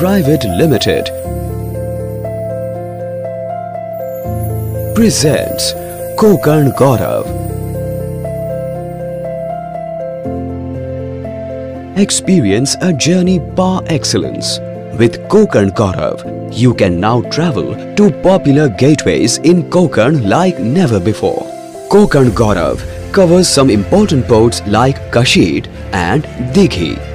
Private Limited presents Konkan Gaurav. Experience a journey par excellence. With Konkan Gaurav, you can now travel to popular gateways in Konkan like never before. Konkan Gaurav covers some important ports like Kashid and Dighi.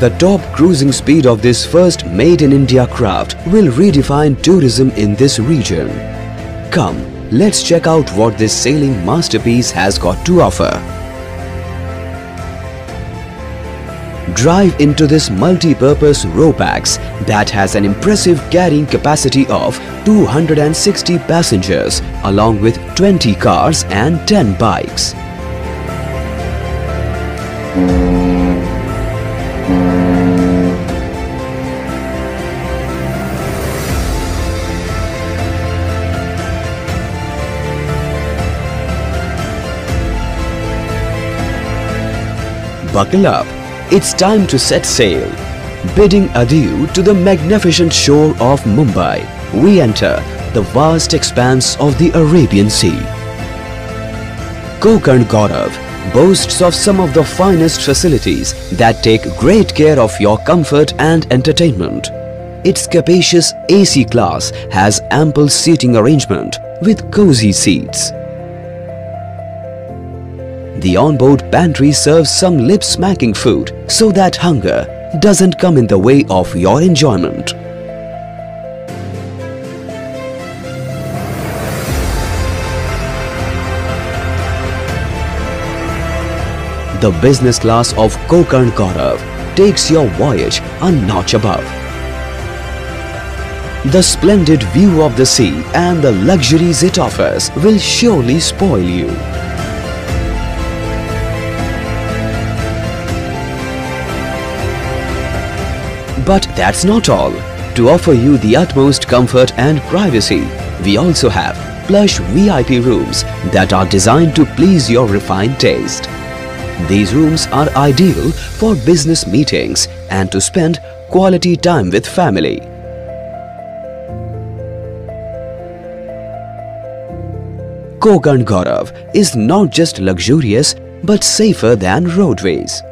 The top cruising speed of this first made-in-India craft will redefine tourism in this region. Come, let's check out what this sailing masterpiece has got to offer. Drive into this multi-purpose RoPax that has an impressive carrying capacity of 260 passengers along with 20 cars and 10 bikes. Buckle up, it's time to set sail. Bidding adieu to the magnificent shore of Mumbai, we enter the vast expanse of the Arabian Sea. Konkan Gaurav boasts of some of the finest facilities that take great care of your comfort and entertainment. Its capacious AC class has ample seating arrangement with cozy seats. The onboard pantry serves some lip-smacking food so that hunger doesn't come in the way of your enjoyment. The business class of Konkan Gaurav takes your voyage a notch above. The splendid view of the sea and the luxuries it offers will surely spoil you. But that's not all. To offer you the utmost comfort and privacy, we also have plush VIP rooms that are designed to please your refined taste. These rooms are ideal for business meetings and to spend quality time with family. Konkan Gaurav is not just luxurious but safer than roadways.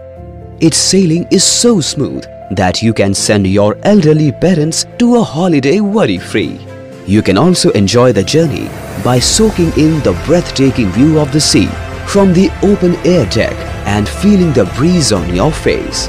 Its sailing is so smooth that you can send your elderly parents to a holiday worry-free. You can also enjoy the journey by soaking in the breathtaking view of the sea from the open air deck and feeling the breeze on your face.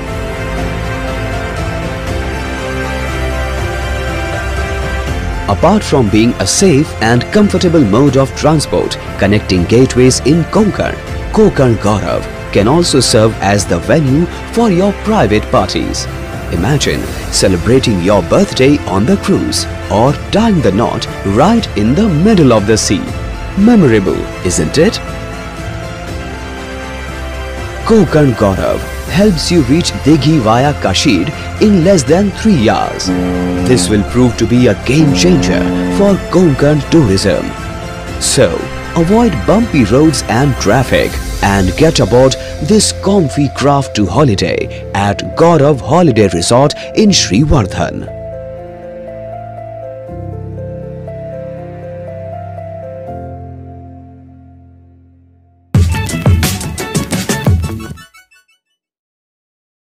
Apart from being a safe and comfortable mode of transport connecting gateways in Konkan, Konkan Gaurav can also serve as the venue for your private parties. Imagine celebrating your birthday on the cruise or tying the knot right in the middle of the sea. Memorable, isn't it? Konkan Gaurav helps you reach Dighi via Kashid in less than 3 hours. This will prove to be a game changer for Konkan tourism. So, avoid bumpy roads and traffic and get aboard this comfy craft to holiday at Gaurav Holiday Resort in Srivardhan.